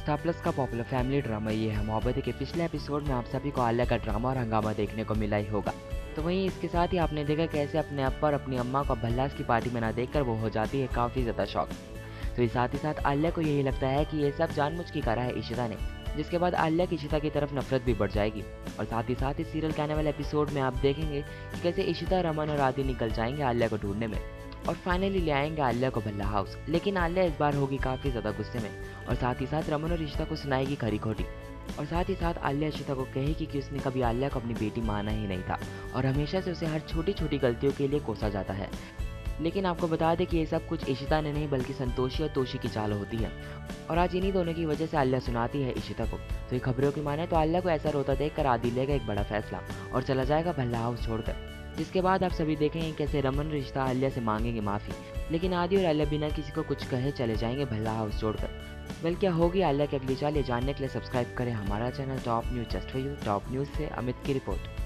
Star Plus का popular family drama ये है। मोहब्बत के पिछले एपिसोड में आप सभी को आलिया का ड्रामा और हंगामा देखने को मिला ही होगा। तो वहीं इसके साथ ही आपने देखा कैसे अपने अब्बा और अपनी अम्मा को भल्लास की पार्टी में ना देखकर वो हो जाती है काफ़ी ज़्यादा शौक। तो इस साथ ही साथ आलिया को यही लगता है कि ये सब जानबूझ की करा है इशिता ने, जिसके बाद आलिया की इशिता की तरफ़ नफरत भी बढ़ जाएगी। और साथ ही साथ इस सीरियल के आने वाले एपिसोड में आप देखेंगे कि कैसे इशिता, रमन और आदि निकल जाएँगे आलिया को ढूँढने में। और फाइनली ले आएँगे आलिया को भल्ला हाउस लेकिन आलिया इस बार होगी काफ़ी ज़्यादा गुस्से में। और साथ ही साथ रमन और इशिता को सुनाएगी खरी खोटी। और साथ ही साथ आलिया इशिता को कहेगी कि उसने कभी आलिया को अपनी बेटी माना ही नहीं था। और हमेशा से उसे हर छोटी छोटी गलतियों के लिए कोसा जाता है। लेकिन आपको बता दें कि ये सब कुछ इशिता ने नहीं, बल्कि संतोषी और तोशी की चाल होती है। और आज इन्हीं दोनों की वजह से आलिया सुनाती है इशिता को। तो ये खबरों की माने तो आलिया को ऐसा रोता देख कर आदि लेगा एक बड़ा फैसला। और चला जाएगा भल्ला हाउस छोड़कर। जिसके बाद आप सभी देखेंगे कैसे रमन रिश्ता आलिया से मांगेंगे माफ़ी। लेकिन आदि और आलिया बिना किसी को कुछ कहे चले जाएँगे भल्ला हाउस छोड़कर। वेल, क्या होगी आलिया के अगली चाल? ये जानने के लिए सब्सक्राइब करें हमारा channel top news just for you top news से अमित की रिपोर्ट